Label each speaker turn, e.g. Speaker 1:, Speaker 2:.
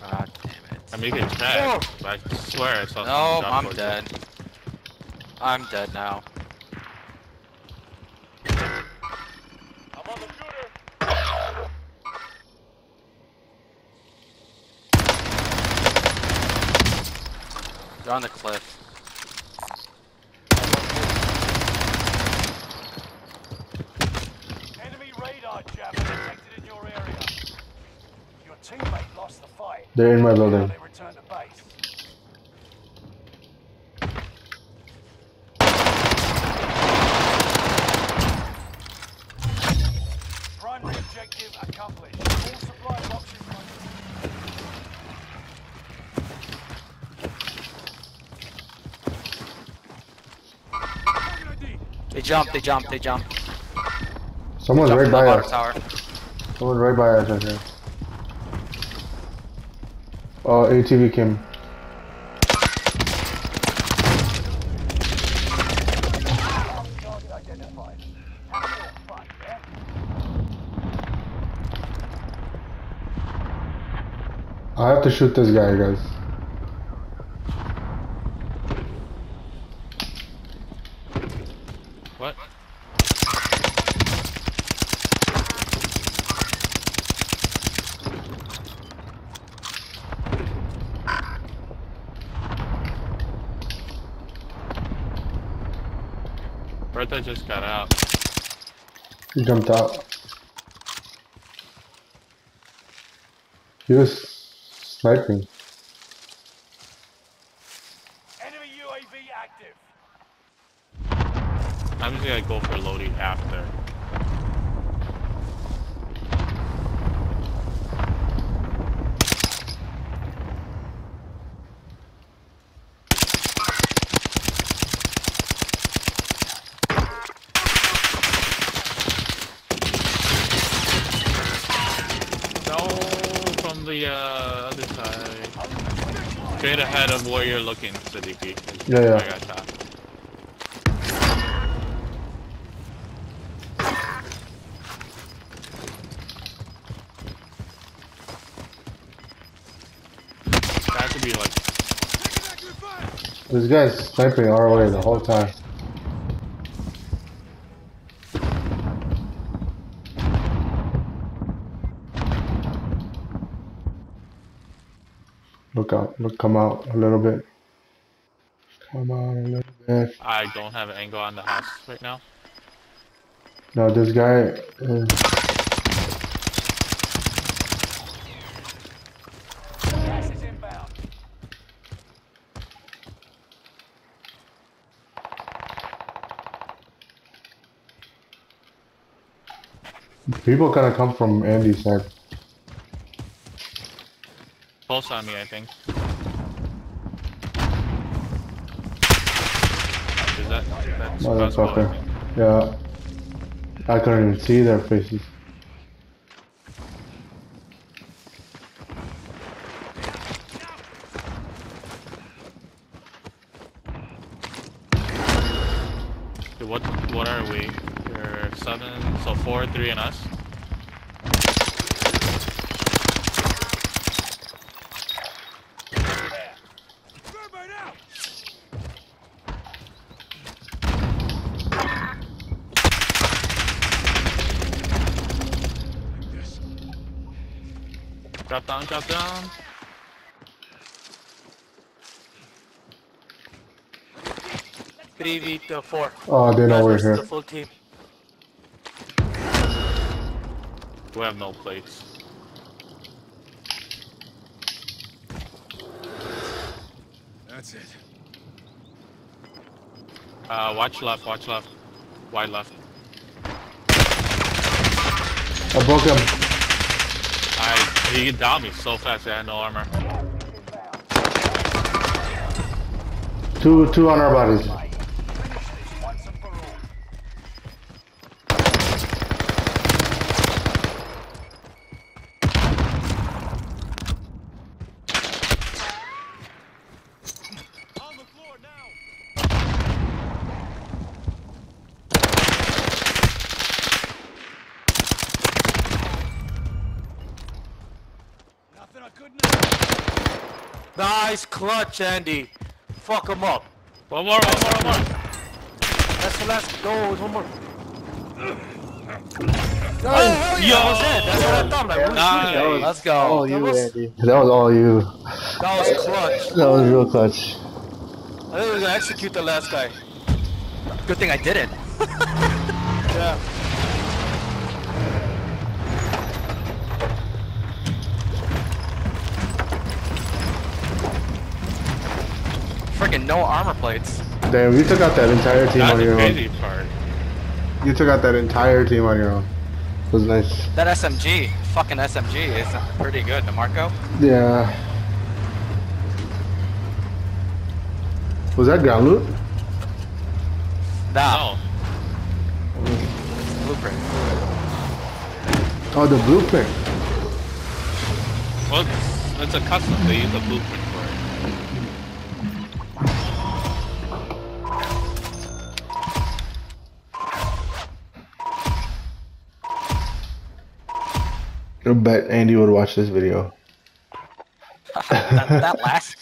Speaker 1: God damn it.
Speaker 2: I mean, you can check, but I swear I saw
Speaker 1: No,
Speaker 2: someone drop
Speaker 1: I'm
Speaker 2: towards
Speaker 1: dead. I'm dead now.
Speaker 3: I'm on the shooter.
Speaker 1: They're on the cliff.
Speaker 3: Enemy radar jammer detected in your area. Your teammate lost the fight.
Speaker 4: They're in my building.
Speaker 3: they return. Primary objective accomplished. All supply boxes.
Speaker 1: They jump, they jump, they jump.
Speaker 4: Someone's
Speaker 1: Jump
Speaker 4: right by us.
Speaker 1: tower.
Speaker 4: Someone's right by us right here. Uh, oh, ATV came. I have to shoot this guy, guys.
Speaker 2: What? Bertha just got out.
Speaker 4: He jumped out. He was sniping.
Speaker 3: Enemy UAV active.
Speaker 2: I'm just gonna go for loading after. No, the uh, other side. Straight ahead of where you're looking, Siddiqui.
Speaker 4: Yeah, yeah.
Speaker 2: I got shot. That could be like
Speaker 4: This guy's sniping our way the whole time. Look out, look, come out a little bit. Come out a little bit.
Speaker 2: I don't have an angle on the house right now.
Speaker 4: No, this guy is,
Speaker 3: Gas is inbound.
Speaker 4: people kind of come from Andy's side.
Speaker 2: Pulse on me, I think. Is that that's
Speaker 4: Motherfucker. Yeah. I couldn't even see their faces.
Speaker 2: What what are we? We're seven, so four, three, and us. Drop down, drop down.
Speaker 1: Three v to four.
Speaker 4: Oh, they know
Speaker 1: Guys
Speaker 4: we're
Speaker 1: versus
Speaker 4: here.
Speaker 1: The full team.
Speaker 2: We have no plates.
Speaker 3: That's it.
Speaker 2: Uh, watch left, watch left. Wide left.
Speaker 4: I broke him.
Speaker 2: He down me so fast. I had no armor.
Speaker 4: Two, two on our bodies.
Speaker 3: Finish this once and for all. On the floor now. Nothing Something I.
Speaker 1: Nice clutch, Andy. Fuck him up.
Speaker 2: One more, one more, one more.
Speaker 1: That's the last. Go, one more.
Speaker 4: Nice.
Speaker 1: Oh, hell yeah, that was it. That's what I thought. Like,
Speaker 2: Nice.
Speaker 1: that was, let's go.
Speaker 4: All
Speaker 1: that,
Speaker 4: you,
Speaker 1: was,
Speaker 4: Andy. That was all you.
Speaker 1: that was clutch.
Speaker 4: That was real clutch.
Speaker 1: I think we're gonna execute the last guy. Good thing I did it. yeah. Freaking no armor plates.
Speaker 4: Damn, you took out that entire team
Speaker 2: That's
Speaker 4: on
Speaker 2: the
Speaker 4: your own.
Speaker 2: part.
Speaker 4: You took out that entire team on your own. It was nice.
Speaker 1: That SMG, fucking SMG, is pretty good. The Marco.
Speaker 4: Yeah. Was that ground loot?
Speaker 1: Nah,
Speaker 2: No.
Speaker 1: blueprint.
Speaker 4: Oh, the blueprint.
Speaker 2: Well, it's, it's a custom. They use a blueprint
Speaker 4: I bet Andy would watch this video.
Speaker 1: that, that last